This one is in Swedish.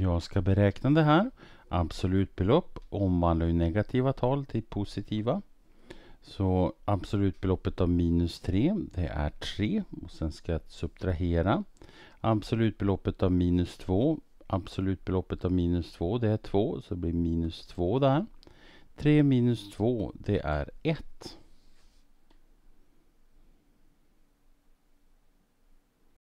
Jag ska beräkna det här. Absolut belopp omvandlar ju negativa tal till positiva. Så absolut beloppet av minus 3 det är 3 och sen ska jag subtrahera. Absolut beloppet av minus 2 absolut beloppet av minus 2 det är 2 så det blir minus 2 där. 3 minus 2 det är 1.